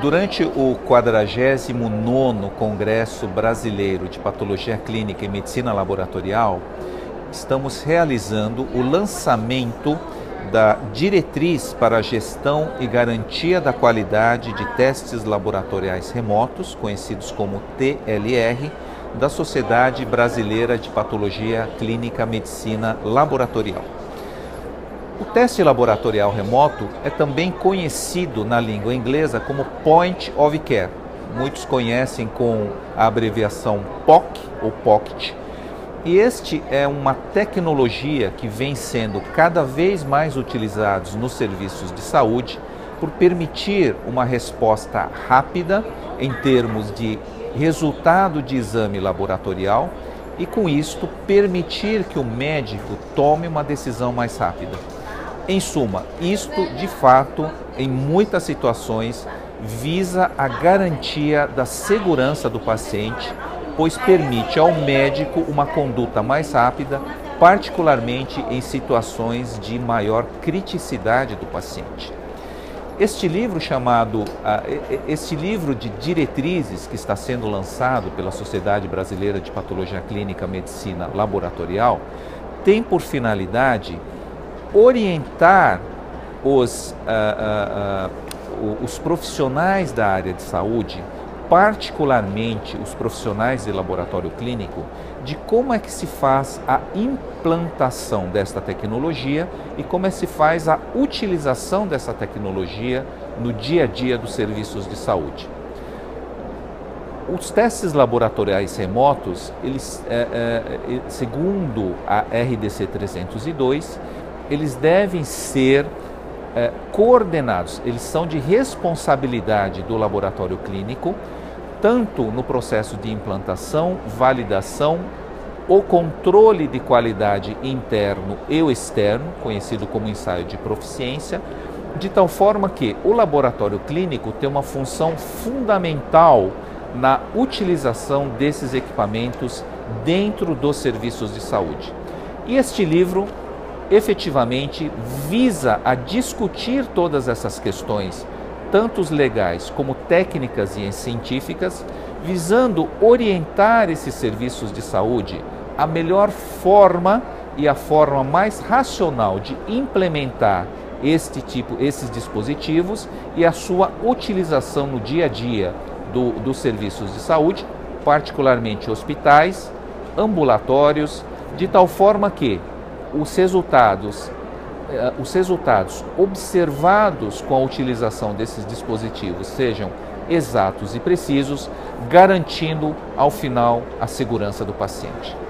Durante o 49º Congresso Brasileiro de Patologia Clínica e Medicina Laboratorial, estamos realizando o lançamento da Diretriz para a Gestão e Garantia da Qualidade de Testes Laboratoriais Remotos, conhecidos como TLR, da Sociedade Brasileira de Patologia Clínica Medicina Laboratorial. O teste laboratorial remoto é também conhecido na língua inglesa como Point of Care. Muitos conhecem com a abreviação POC ou POCT. E este é uma tecnologia que vem sendo cada vez mais utilizada nos serviços de saúde por permitir uma resposta rápida em termos de resultado de exame laboratorial e, com isto, permitir que o médico tome uma decisão mais rápida. Em suma, isto de fato, em muitas situações, visa a garantia da segurança do paciente, pois permite ao médico uma conduta mais rápida, particularmente em situações de maior criticidade do paciente. Este livro chamado, este livro de diretrizes que está sendo lançado pela Sociedade Brasileira de Patologia Clínica Medicina Laboratorial tem por finalidade orientar os, uh, uh, uh, os profissionais da área de saúde, particularmente os profissionais de laboratório clínico, de como é que se faz a implantação desta tecnologia e como é que se faz a utilização dessa tecnologia no dia a dia dos serviços de saúde. Os testes laboratoriais remotos, eles, é, é, segundo a RDC 302, eles devem ser é, coordenados, eles são de responsabilidade do laboratório clínico, tanto no processo de implantação, validação, o controle de qualidade interno e externo, conhecido como ensaio de proficiência, de tal forma que o laboratório clínico tem uma função fundamental na utilização desses equipamentos dentro dos serviços de saúde. E este livro efetivamente visa a discutir todas essas questões, tanto legais como técnicas e científicas, visando orientar esses serviços de saúde a melhor forma e a forma mais racional de implementar este tipo, esses dispositivos e a sua utilização no dia a dia do, dos serviços de saúde, particularmente hospitais, ambulatórios, de tal forma que os resultados, eh, os resultados observados com a utilização desses dispositivos sejam exatos e precisos, garantindo ao final a segurança do paciente.